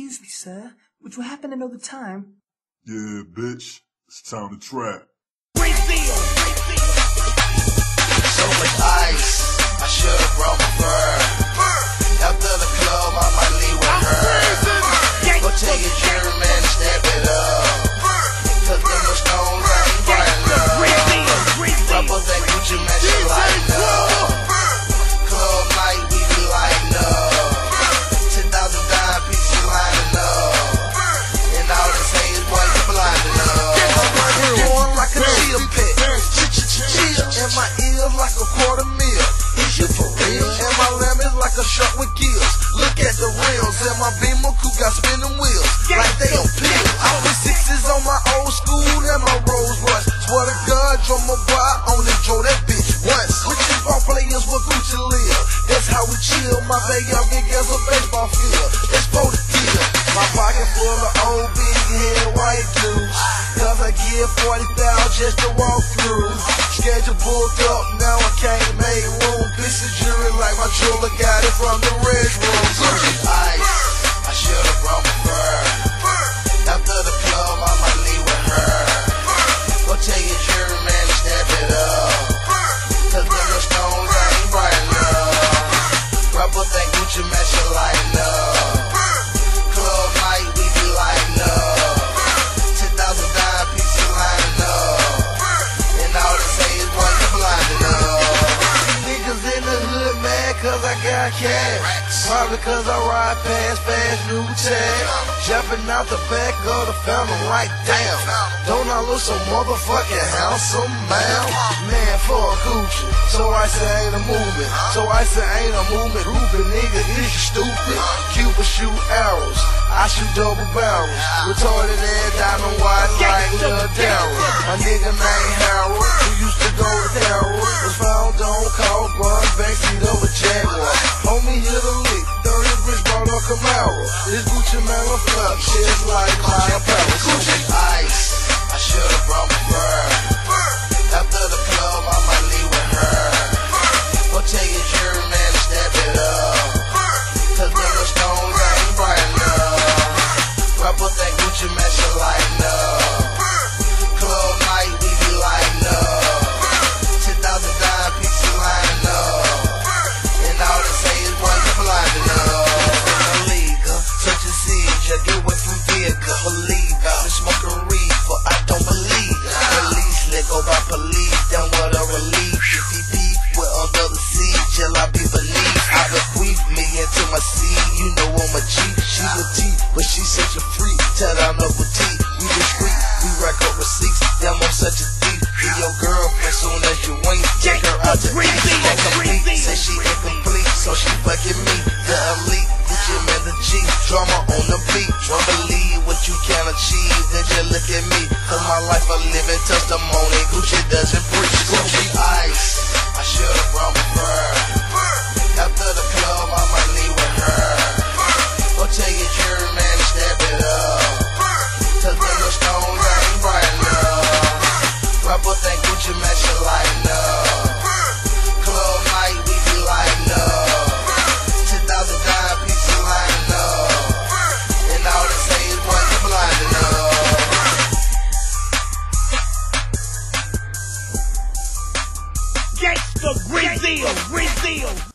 Excuse me, sir. Would you happen to know the time? Yeah, bitch. It's time to trap. So a shark with gills. Look at the rims and my beamer coupe got spinning wheels. Like they on pills. I put sixes on my old school and my Rolls Royce. Swear to God, drove my boy, I only drove that bitch once. Switching ball players where Gucci live. That's how we chill. My backyard big as a baseball field. That's for the deal. My pocket full of old big head white dudes. Cause I give 40,000 just to walk through. Schedule booked up, now I can't make room. Piece of jewelry like my jeweler got it from the red room. Ice, cash. Probably cause I ride past fast new tag. Jumping out the back of the fountain like damn. Don't I look so motherfucking handsome, man? Man, for a Gucci. So I say ain't a movement. So I say ain't a movement. Ruben, nigga, is you stupid? Cupid shoot arrows. I shoot double barrels. Retarded ass diamond white like Lil Daryl. My nigga named Harold, who used to go with Harold, Camaro. This Gucci Mane a shit's like my get away from vehicle. Believe reefer, Gangsta Brazil, Brazil.